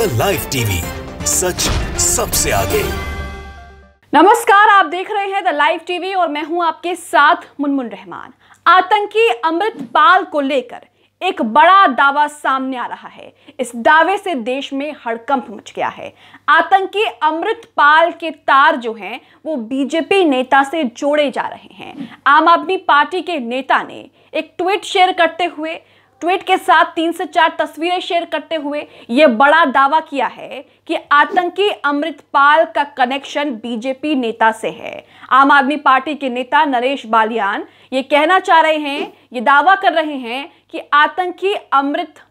The live TV सच सबसे आगे। नमस्कार, आप देख रहे हैं द लाइव टीवी और मैं हूँ आपके साथ मुनमुन रहमान। आतंकी अमृतपाल को लेकर एक बड़ा दावा सामने आ रहा है। इस दावे से देश में हड़कंप मच गया है। आतंकी अमृतपाल के तार जो हैं, वो बीजेपी नेता से जोड़े जा रहे हैं। आम आदमी पार्टी के नेता ने एक ट्वीट शेयर करते हुए ट्वीट के साथ तीन से चार तस्वीरें शेयर करते हुए यह बड़ा दावा किया है कि आतंकी अमृतपाल का कनेक्शन बीजेपी नेता से है। आम आदमी पार्टी के नेता नरेश बालियान ये कहना चाह रहे हैं, ये दावा कर रहे हैं कि आतंकी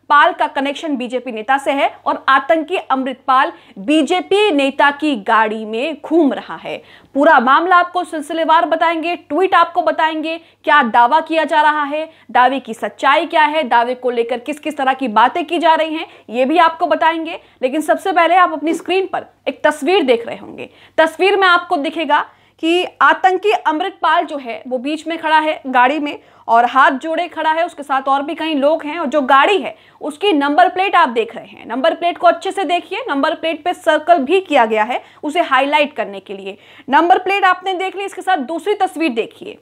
अमृतपाल का कनेक्शन बीजेपी नेता से है और आतंकी अमृतपाल बीजेपी नेता की गाड़ी में घूम रहा है। पूरा मामला आपको सिलसिलेवार बताएँगे, ट्वीट आपको बताएँगे, क्या दावा किया जा रहा है, दावे की सच्चाई क्या है, दावे को लेकर किस किस तरह की बातें की जा रही हैं, ये भी आपको बताएँगे। लेकिन सबसे पहले आप अपनी स्क्रीन पर एक तस्वीर देख रहे होंगे। तस्वीर में आपको दिखेगा कि आतंकी अमृतपाल जो है, वो बीच में खड़ा है, गाड़ी में, और हाथ जोड़े खड़ा है, उसके साथ और भी कई लोग हैं, और जो गाड़ी है, उसकी नंबर प्लेट आप देख रहे हैं। नंबर प्लेट को अच्छे से देखिए, नंबर प्लेट पे सर्कल भी किया गया है, उसे हाईलाइट करने के लिए। नंबर प्लेट आपने देख ली, इसके साथ दूसरी तस्वीर देखिए।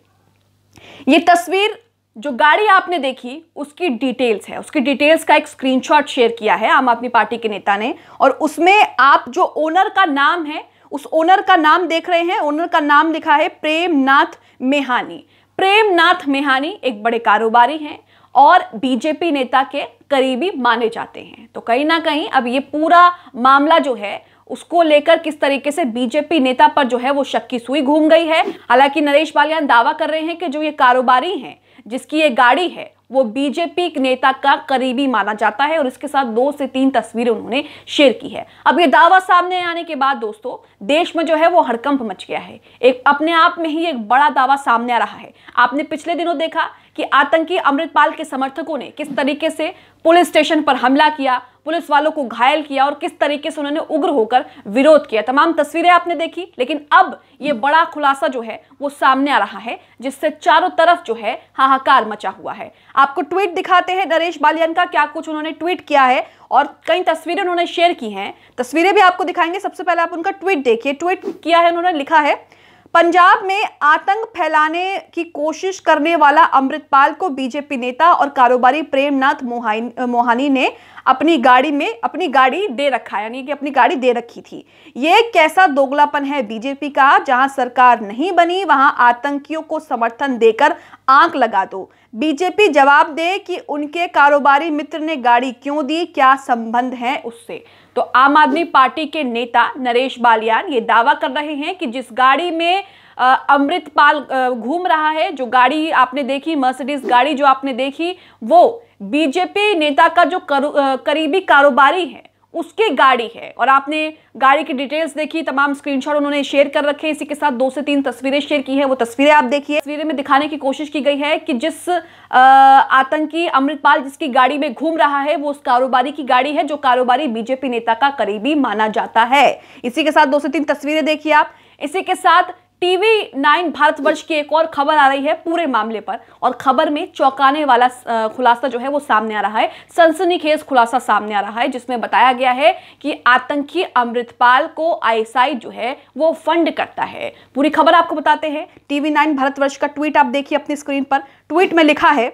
ये तस्वीर, जो गाड़ी आपने देखी, उसकी डिटेल्स है। उसकी डिटेल्स का एक स्क्रीनशॉट शेयर किया है आम आदमी पार्टी के नेता ने, और उसमें आप जो ओनर का नाम है उस ओनर का नाम देख रहे हैं। ओनर का नाम लिखा है प्रेमनाथ मेहानी। प्रेमनाथ मेहानी एक बड़े कारोबारी हैं और बीजेपी नेता के करीबी माने जाते हैं। तो कहीं ना कहीं अब ये पूरा मामला जो है, उसको लेकर किस तरीके से बीजेपी नेता पर जो है वो शक की सुई घूम गई है। हालाँकि नरेश बालियान दावा कर रहे हैं कि जो ये कारोबारी हैं, जिसकी ये गाड़ी है वो बीजेपी नेता का करीबी माना जाता है और इसके साथ दो से तीन तस्वीरें उन्होंने शेयर की है। अब ये दावा सामने आने के बाद दोस्तों, देश में जो है वो हड़कंप मच गया है। एक अपने आप में ही एक बड़ा दावा सामने आ रहा है। आपने पिछले दिनों देखा कि आतंकी अमृतपाल के समर्थकों ने किस तरीके से पुलिस स्टेशन पर हमला किया, पुलिस वालों को घायल किया और किस तरीके से उन्होंने उग्र होकर विरोध किया। तमाम तस्वीरें आपने देखी, लेकिन अब ये बड़ा खुलासा जो है, वो सामने आ रहा है, जिससे चारों तरफ़ जो है, हाहाकार मचा हुआ है। आपको ट्वीट दिखाते हैं नरेश बालियन का, क्या कुछ उन्होंने ट्वीट किया है और कई तस्वीरें उन्होंने शेयर की हैं। तस्वीरें भी आपको दिखाएँगे। सबसे पहले आप उनका ट्वीट देखिए। ट्वीट किया है उन्होंने, लिखा है पंजाब में आतंक फैलाने की कोशिश करने वाला अमृतपाल को बीजेपी नेता और कारोबारी प्रेमनाथ मोहानी ने अपनी गाड़ी में, अपनी गाड़ी दे रखा यानी कि अपनी गाड़ी दे रखी थी। ये कैसा दोगलापन है बीजेपी का? जहाँ सरकार नहीं बनी, वहाँ आतंकियों को समर्थन देकर आँख लगा दो। बीजेपी जवाब दे कि उनके कारोबारी मित्र ने गाड़ी क्यों दी? क्या संबंध है उससे? तो आम आदमी पार्टी के नेता नरेश बालियान ये दावा कर रहे हैं कि जिस गाड़ी में अमृतपाल घूम रहा है, जो गाड़ी आपने देखी, मर्सिडीज गाड़ी जो आपने देखी, वो बीजेपी नेता का जो करीबी कारोबारी है उसकी गाड़ी है। और आपने गाड़ी की डिटेल्स देखी, तमाम स्क्रीनशॉट उन्होंने शेयर कर रखे इसी के साथ दो से तीन तस्वीरें शेयर की है। वो तस्वीरें आप देखिए। तस्वीरें में दिखाने की कोशिश की गई है कि जिस आतंकी अमृतपाल जिसकी गाड़ी में घूम रहा है, वो उस कारोबारी की गाड़ी है, जो कारोबारी बीजेपी नेता का करीबी माना जाता है। इसी के साथ दो से तीन तस्वीरें देखिए आप। इसी के साथ टीवी नाइन भारतवर्ष की एक और खबर आ रही है पूरे मामले पर। और खबर में चौंकाने वाला खुलासा जो है वो सामने आ रहा है। सनसनीखेज खुलासा सामने आ रहा है, जिसमें बताया गया है कि आतंकी अमृतपाल को आईएसआई जो है वो फंड करता है। पूरी खबर आपको बताते हैं। टीवी नाइन भारतवर्ष का ट्वीट आप देखिए अपनी स्क्रीन पर। ट्वीट में लिखा है,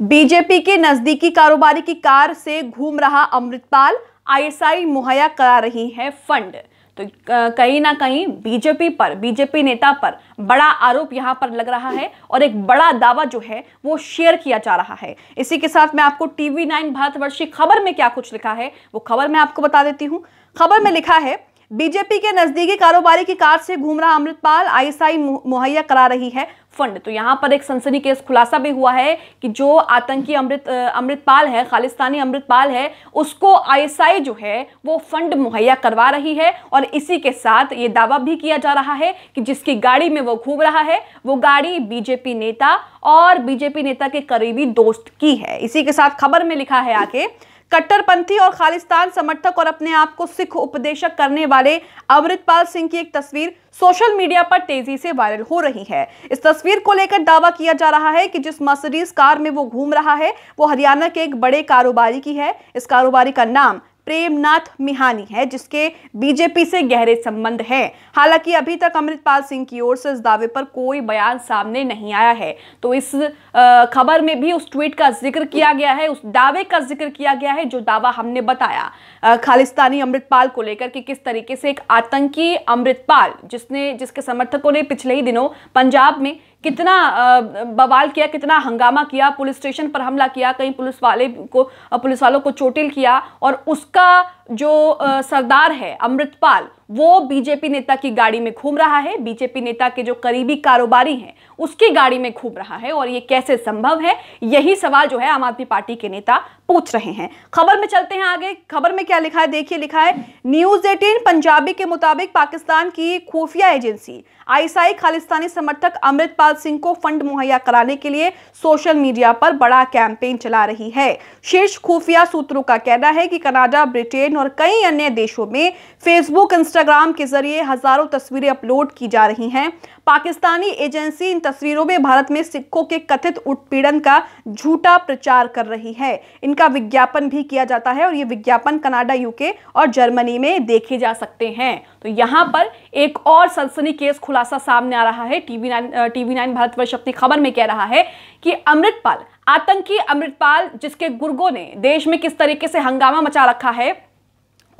बीजेपी के नजदीकी कारोबारी की कार से घूम रहा अमृतपाल आईएसआई मुहैया करा रही है फंड। तो कहीं ना कहीं बीजेपी पर, बीजेपी नेता पर बड़ा आरोप यहाँ पर लग रहा है और एक बड़ा दावा जो है वो शेयर किया जा रहा है। इसी के साथ मैं आपको टीवी नाइन भारतवर्षी खबर में क्या कुछ लिखा है वो खबर मैं आपको बता देती हूँ। खबर में लिखा है बीजेपी के नजदीकी कारोबारी की कार से घूम रहा अमृतपाल, आईएसआई मुहैया करा रही है फंड। तो यहाँ पर एक सनसनी केस खुलासा भी हुआ है कि जो आतंकी अमृत अमृतपाल है, खालिस्तानी अमृतपाल है, उसको आईएसआई जो है, वो फंड मुहैया करवा रही है और इसी के साथ ये दावा भी किया जा रहा है कि जिसकी गाड़ी में वो घूम रहा है, वो गाड़ी बीजेपी नेता और बीजेपी नेता के करीबी दोस्त की है। इसी के साथ खबर में लिखा है आके कट्टरपंथी और खालिस्तान समर्थक और अपने आप को सिख उपदेशक करने वाले अमृतपाल सिंह की एक तस्वीर सोशल मीडिया पर तेज़ी से वायरल हो रही है। इस तस्वीर को लेकर दावा किया जा रहा है कि जिस मर्सिडीज कार में वो घूम रहा है, वो हरियाणा के एक बड़े कारोबारी की है। इस कारोबारी का नाम प्रेमनाथ मिहानी है, जिसके बीजेपी से गहरे संबंध हैं। हालाँकि अभी तक अमृतपाल सिंह की ओर से इस दावे पर कोई बयान सामने नहीं आया है। तो इस खबर में भी उस ट्वीट का ज़िक्र किया गया है, उस दावे का ज़िक्र किया गया है, जो दावा हमने बताया। खालिस्तानी अमृतपाल को लेकर कि किस तरीके से एक आतंकी अमृतपाल, जिसने, जिसके समर्थकों ने पिछले ही दिनों पंजाब में कितना बवाल किया, कितना हंगामा किया, पुलिस स्टेशन पर हमला किया, कहीं पुलिस वाले को पुलिस वालों को चोटिल किया और उसका जो सरदार है, अमृतपाल, वो बीजेपी नेता की गाड़ी में घूम रहा है। बीजेपी नेता के जो करीबी कारोबारी हैं, उसकी गाड़ी में घूम रहा है और ये कैसे संभव है, यही सवाल जो है आम आदमी पार्टी के नेता पूछ रहे हैं। खबर में चलते हैं आगे। खबर में क्या लिखा है? देखिए, लिखा है, न्यूज़ एटीन पंजाबी के मुताबिक पाकिस्तान की खुफिया एजेंसी, आईएसआई खालिस्तानी समर्थक अमृतपाल सिंह को फंड मुहैया कराने के लिए सोशल मीडिया पर बड़ा कैंपेन चला रही है। शीर्ष खुफिया सूत्रों का कहना है कि कनाडा, ब्रिटेन और कई अन्य देशों में फेसबुक इंस्टाग्राम के ज़रिए हज़ारों तस्वीरें अपलोड की जा रही हैं। पाकिस्तानी एजेंसी इन तस्वीरों में भारत में सिखों के कथित उत्पीड़न का झूठा प्रचार कर रही है। इनका विज्ञापन भी किया जाता है और ये विज्ञापन कनाडा, यूके और जर्मनी में देखे जा सकते हैं। तो यहाँ पर एक और सनसनी केस खुलासा सामने आ रहा है। TV nine TV nine Bharatvarsh अपनी खबर में कह रहा है कि अमृतपाल, आतंकी अमृतपाल जिसके गुर्गों ने देश में किस तरीके से हंगामा मचा रखा है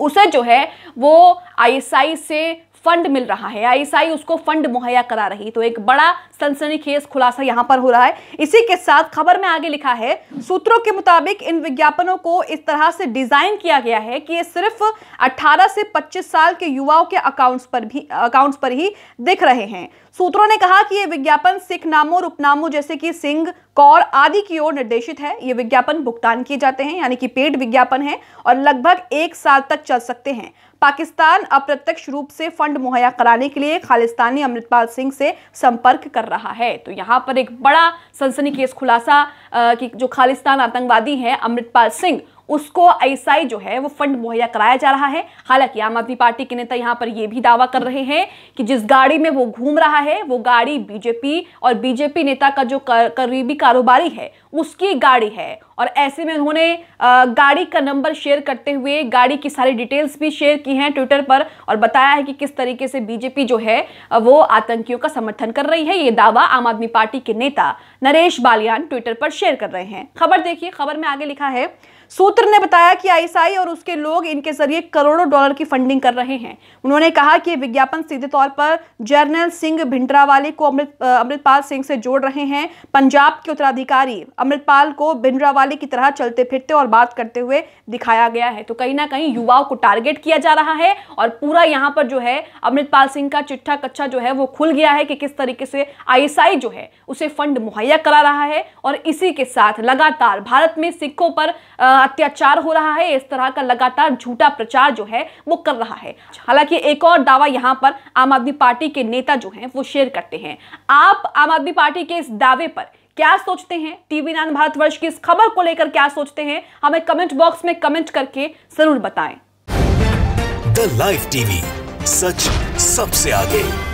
उसे जो है, वो आईएसआई से फंड मिल रहा है। आईएसआई उसको फंड मुहैया करा रही तो एक बड़ा सनसनीखेज खुलासा यहाँ पर हो रहा है। इसी के साथ खबर में आगे लिखा है, सूत्रों के मुताबिक इन विज्ञापनों को इस तरह से डिज़ाइन किया गया है कि ये सिर्फ़ 18 से 25 साल के युवाओं के अकाउंट्स पर भी, अकाउंट्स पर ही दिख रहे हैं। सूत्रों ने कहा कि ये विज्ञापन सिख नामों और उपनामों जैसे कि सिंह कौर आदि की ओर निर्देशित है। ये विज्ञापन भुगतान किए जाते हैं, यानी कि पेड विज्ञापन है और लगभग एक साल तक चल सकते हैं। पाकिस्तान अप्रत्यक्ष रूप से फंड मुहैया कराने के लिए खालिस्तानी अमृतपाल सिंह से संपर्क कर रहा है। तो यहाँ पर एक बड़ा सनसनीखेज खुलासा कि जो खालिस्तान आतंकवादी है, अमृतपाल सिंह उसको ऐसा ही जो है वो फंड मुहैया कराया जा रहा है। हालाँकि आम आदमी पार्टी के नेता यहाँ पर ये भी दावा कर रहे हैं कि जिस गाड़ी में वो घूम रहा है, वो गाड़ी बीजेपी और बीजेपी नेता का जो करीबी कारोबारी है, उसकी गाड़ी है। और ऐसे में उन्होंने गाड़ी का नंबर शेयर करते हुए गाड़ी की सारी डिटेल्स भी शेयर की हैं ट्विटर पर और बताया है कि किस तरीके से बीजेपी जो है, वो आतंकियों का समर्थन कर रही है। ये दावा आम आदमी पार्टी के नेता नरेश बालियान ट्विटर पर शेयर कर रहे हैं। खबर देखिए, खबर में आगे लिखा है सूत्र ने बताया कि आईएसआई और उसके लोग इनके ज़रिए करोड़ों डॉलर की फंडिंग कर रहे हैं। उन्होंने कहा कि विज्ञापन सीधे तौर पर जर्नल सिंह भिंडरावाले को अमृत अमृतपाल सिंह से जोड़ रहे हैं। पंजाब के उत्तराधिकारी अमृतपाल को भिंडरावाले की तरह चलते फिरते और बात करते हुए दिखाया गया है। तो कहीं ना कहीं युवाओं को टारगेट किया जा रहा है और पूरा यहाँ पर जो है अमृतपाल सिंह का चिट्ठा कच्चा जो है वो खुल गया है कि किस तरीके से आईएसआई जो है उसे फंड मुहैया करा रहा है और इसी के साथ लगातार भारत में सिखों पर अत्याचार हो रहा है, इस तरह का लगातार झूठा प्रचार जो है, वो कर रहा है। हालाँकि एक और दावा यहाँ पर आम आदमी पार्टी के नेता जो हैं, वो शेयर करते हैं। आप आम आदमी पार्टी के इस दावे पर क्या सोचते हैं? टीवी नाइन भारतवर्ष की इस खबर को लेकर क्या सोचते हैं? हमें कमेंट बॉक्स में कमेंट करके ज़रूर बताएँ। द लाइव टीवी सच सबसे आगे।